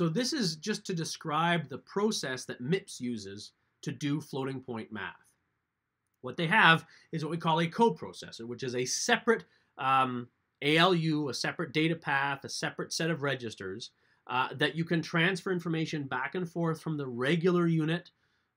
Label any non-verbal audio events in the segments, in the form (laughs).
So this is just to describe the process that MIPS uses to do floating point math. What they have is what we call a coprocessor, which is a separate um, ALU, a separate data path, a separate set of registers uh, that you can transfer information back and forth from the regular unit,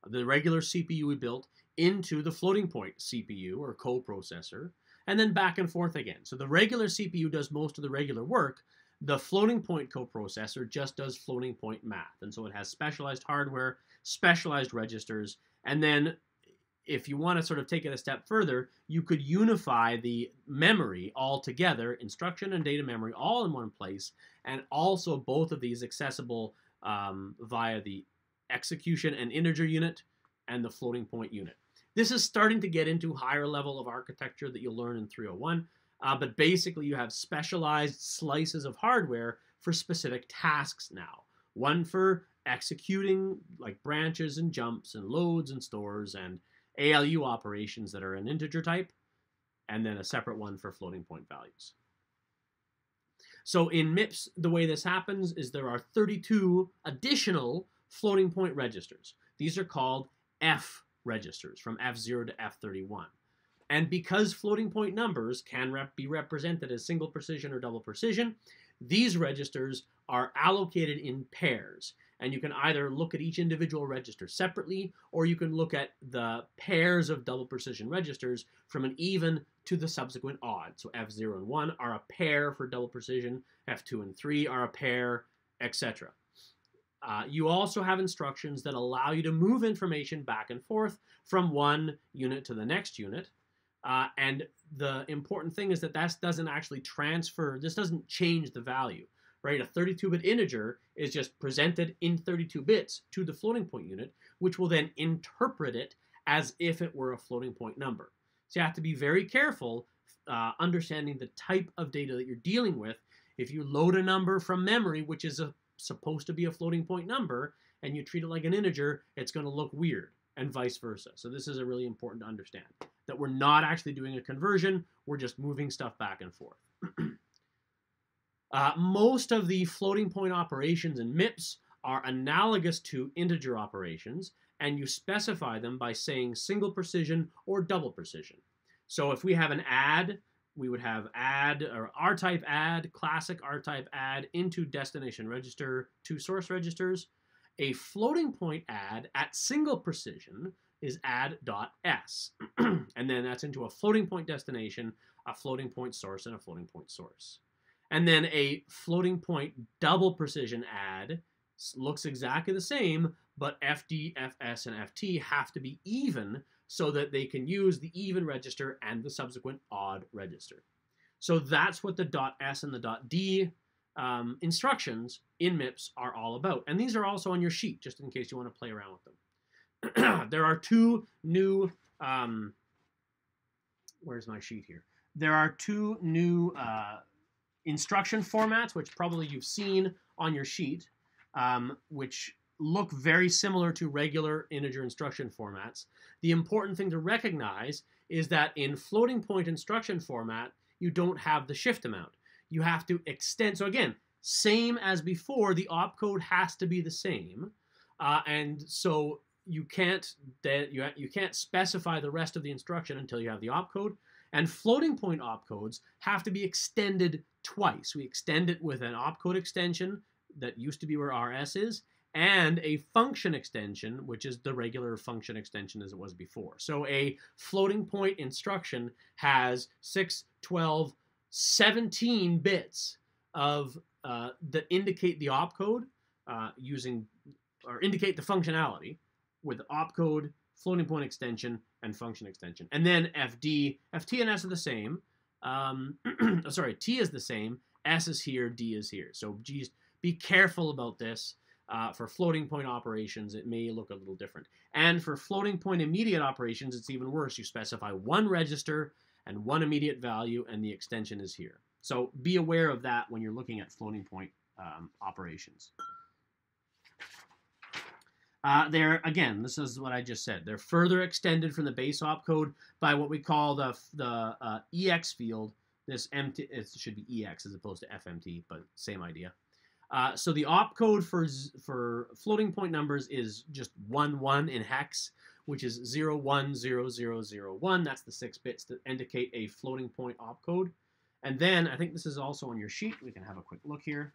the regular CPU we built, into the floating point CPU or coprocessor, and then back and forth again. So the regular CPU does most of the regular work. The floating point coprocessor just does floating point math. And so it has specialized hardware, specialized registers, and then if you want to sort of take it a step further, you could unify the memory all together, instruction and data memory all in one place, and also both of these accessible um, via the execution and integer unit and the floating point unit. This is starting to get into higher level of architecture that you'll learn in 301, uh, but basically you have specialized slices of hardware for specific tasks now. One for executing like branches and jumps and loads and stores and ALU operations that are an integer type, and then a separate one for floating point values. So in MIPS, the way this happens is there are 32 additional floating point registers. These are called F registers from F0 to F31. And because floating point numbers can rep be represented as single precision or double precision, these registers are allocated in pairs and you can either look at each individual register separately, or you can look at the pairs of double precision registers from an even to the subsequent odd. So F0 and 1 are a pair for double precision, F2 and 3 are a pair, etc. Uh, you also have instructions that allow you to move information back and forth from one unit to the next unit. Uh, and the important thing is that that doesn't actually transfer, this doesn't change the value right? A 32-bit integer is just presented in 32 bits to the floating point unit, which will then interpret it as if it were a floating point number. So you have to be very careful uh, understanding the type of data that you're dealing with. If you load a number from memory, which is a, supposed to be a floating point number, and you treat it like an integer, it's going to look weird, and vice versa. So this is a really important to understand, that we're not actually doing a conversion, we're just moving stuff back and forth. (clears throat) Uh, most of the floating point operations in MIPS are analogous to integer operations, and you specify them by saying single precision or double precision. So if we have an add, we would have add or R-type add, classic R-type add into destination register two source registers. A floating point add at single precision is add.s. (clears throat) and then that's into a floating point destination, a floating point source, and a floating point source. And then a floating point double precision add looks exactly the same, but FD, FS, and FT have to be even so that they can use the even register and the subsequent odd register. So that's what the .s and the .d um, instructions in MIPS are all about. And these are also on your sheet, just in case you want to play around with them. (clears throat) there are two new, um, where's my sheet here? There are two new uh, instruction formats, which probably you've seen on your sheet, um, which look very similar to regular integer instruction formats. The important thing to recognize is that in floating point instruction format, you don't have the shift amount. You have to extend. So again, same as before, the opcode has to be the same. Uh, and so you can't you, you can't specify the rest of the instruction until you have the opcode. And floating point opcodes have to be extended twice. We extend it with an opcode extension that used to be where RS is, and a function extension, which is the regular function extension as it was before. So a floating point instruction has 6, 12, 17 bits of uh, that indicate the opcode uh, using or indicate the functionality with opcode, floating point extension, and function extension. And then FD, FT and S are the same. Um, (clears throat) sorry, T is the same. S is here, D is here. So geez, be careful about this. Uh, for floating point operations, it may look a little different. And for floating point immediate operations, it's even worse. You specify one register and one immediate value, and the extension is here. So be aware of that when you're looking at floating point um, operations. Uh, they're again, this is what I just said. They're further extended from the base opcode by what we call the the uh, ex field. This MT it should be ex as opposed to FMT, but same idea. Uh, so the opcode for for floating point numbers is just one one in hex, which is zero one zero zero zero one. That's the six bits that indicate a floating point opcode. And then I think this is also on your sheet. We can have a quick look here.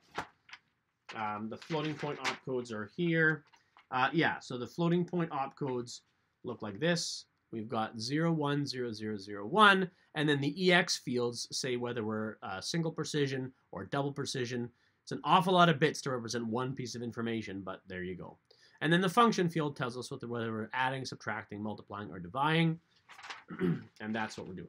Um, the floating point opcodes are here. Uh, yeah, so the floating point opcodes look like this. We've got 010001, and then the EX fields say whether we're uh, single precision or double precision. It's an awful lot of bits to represent one piece of information, but there you go. And then the function field tells us whether we're adding, subtracting, multiplying, or dividing, (clears throat) and that's what we're doing.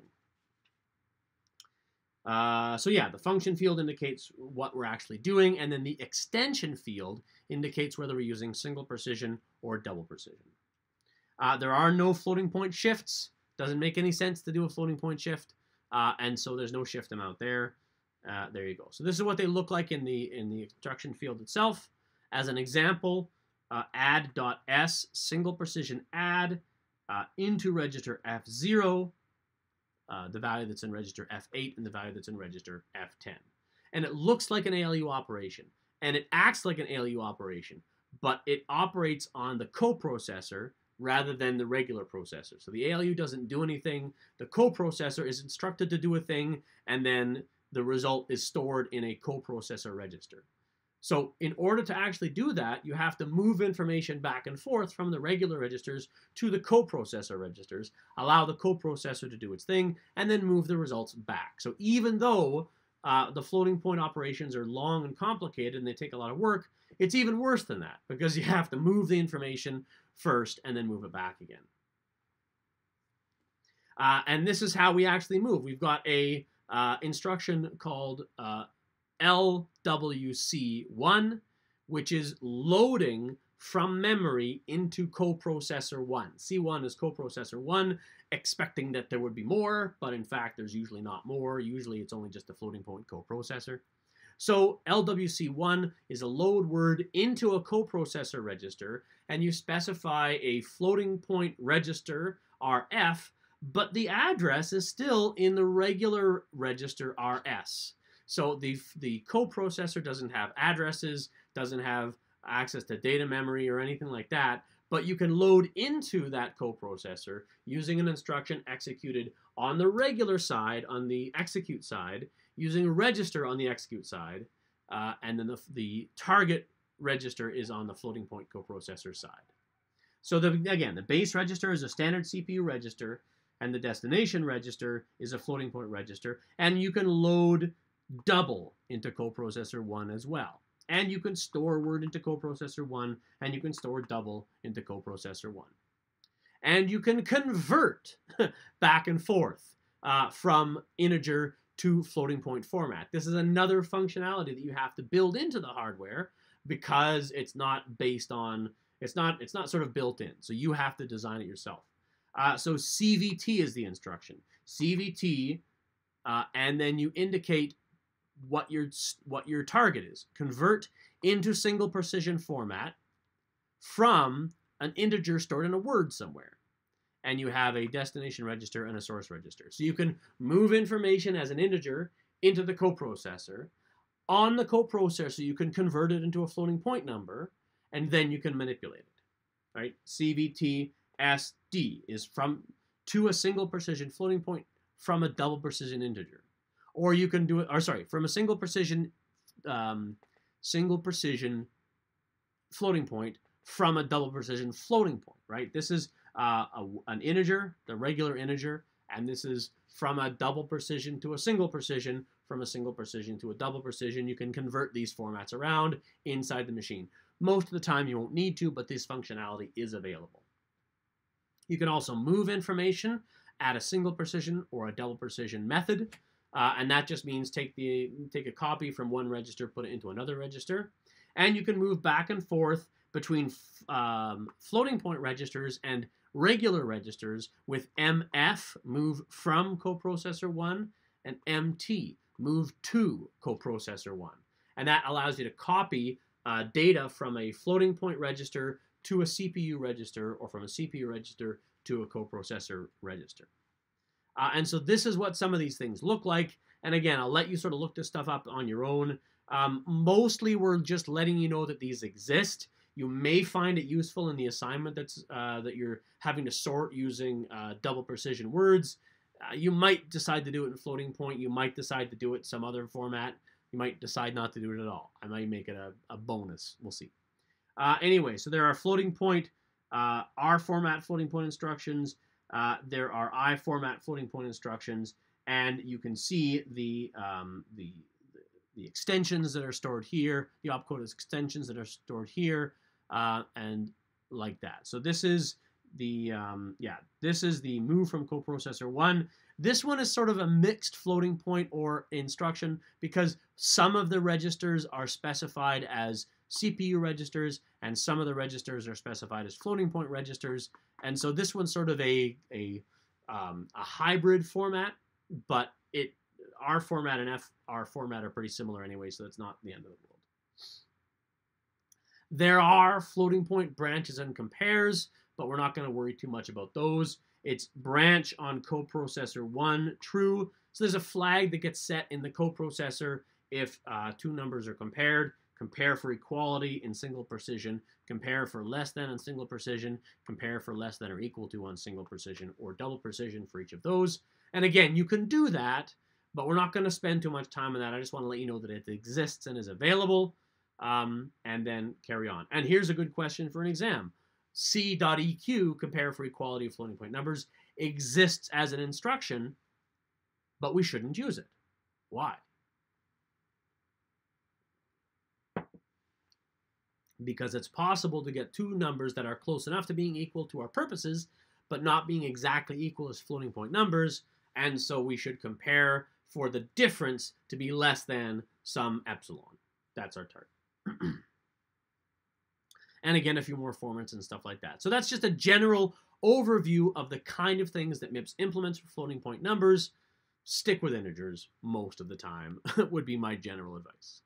Uh, so yeah, the function field indicates what we're actually doing, and then the extension field indicates whether we're using single precision or double precision. Uh, there are no floating point shifts. Doesn't make any sense to do a floating point shift, uh, and so there's no shift amount there. Uh, there you go. So this is what they look like in the in the instruction field itself. As an example, uh, add.s single precision add uh, into register F0 uh, the value that's in register F8 and the value that's in register F10. And it looks like an ALU operation, and it acts like an ALU operation, but it operates on the coprocessor rather than the regular processor. So the ALU doesn't do anything. The coprocessor is instructed to do a thing, and then the result is stored in a coprocessor register. So in order to actually do that, you have to move information back and forth from the regular registers to the coprocessor registers, allow the coprocessor to do its thing, and then move the results back. So even though uh, the floating point operations are long and complicated and they take a lot of work, it's even worse than that because you have to move the information first and then move it back again. Uh, and this is how we actually move. We've got a uh, instruction called uh, LWC1, which is loading from memory into coprocessor 1. C1 is coprocessor 1, expecting that there would be more, but in fact there's usually not more. Usually it's only just a floating point coprocessor. So LWC1 is a load word into a coprocessor register, and you specify a floating point register, RF, but the address is still in the regular register, RS. So the, the coprocessor doesn't have addresses, doesn't have access to data memory or anything like that, but you can load into that coprocessor using an instruction executed on the regular side, on the execute side, using a register on the execute side, uh, and then the, the target register is on the floating point coprocessor side. So the, again, the base register is a standard CPU register, and the destination register is a floating point register, and you can load double into coprocessor 1 as well. And you can store word into coprocessor 1, and you can store double into coprocessor 1. And you can convert (laughs) back and forth uh, from integer to floating point format. This is another functionality that you have to build into the hardware because it's not based on, it's not, it's not sort of built in. So you have to design it yourself. Uh, so CVT is the instruction. CVT, uh, and then you indicate what your what your target is. Convert into single precision format from an integer stored in a word somewhere. And you have a destination register and a source register. So you can move information as an integer into the coprocessor. On the coprocessor, you can convert it into a floating point number, and then you can manipulate it. Right? CVT SD is from to a single precision floating point from a double precision integer or you can do it, or sorry, from a single precision, um, single precision floating point from a double precision floating point, right? This is uh, a, an integer, the regular integer, and this is from a double precision to a single precision, from a single precision to a double precision. You can convert these formats around inside the machine. Most of the time you won't need to, but this functionality is available. You can also move information at a single precision or a double precision method. Uh, and that just means take the take a copy from one register, put it into another register, and you can move back and forth between um, floating point registers and regular registers with MF move from coprocessor one and MT move to coprocessor one, and that allows you to copy uh, data from a floating point register to a CPU register or from a CPU register to a coprocessor register. Uh, and so this is what some of these things look like. And again, I'll let you sort of look this stuff up on your own. Um, mostly, we're just letting you know that these exist. You may find it useful in the assignment that's uh, that you're having to sort using uh, double precision words. Uh, you might decide to do it in floating point. You might decide to do it some other format. You might decide not to do it at all. I might make it a, a bonus. We'll see. Uh, anyway, so there are floating point, uh, R format floating point instructions. Uh, there are I format floating point instructions, and you can see the um, the the extensions that are stored here, the opcode extensions that are stored here, uh, and like that. So this is the um, yeah, this is the move from coprocessor one. This one is sort of a mixed floating point or instruction because some of the registers are specified as CPU registers and some of the registers are specified as floating point registers. And so this one's sort of a a um, a hybrid format, but it R format and FR format are pretty similar anyway, so that's not the end of the world. There are floating point branches and compares, but we're not going to worry too much about those. It's branch on coprocessor 1 true. So there's a flag that gets set in the coprocessor if uh, two numbers are compared. Compare for equality in single precision, compare for less than in single precision, compare for less than or equal to on single precision, or double precision for each of those. And again, you can do that but we're not going to spend too much time on that. I just want to let you know that it exists and is available, um, and then carry on. And here's a good question for an exam. C.EQ, compare for equality of floating point numbers, exists as an instruction, but we shouldn't use it. Why? Because it's possible to get two numbers that are close enough to being equal to our purposes, but not being exactly equal as floating point numbers, and so we should compare for the difference to be less than some epsilon. That's our target. (clears throat) and again, a few more formats and stuff like that. So that's just a general overview of the kind of things that MIPS implements for floating point numbers. Stick with integers most of the time (laughs) would be my general advice.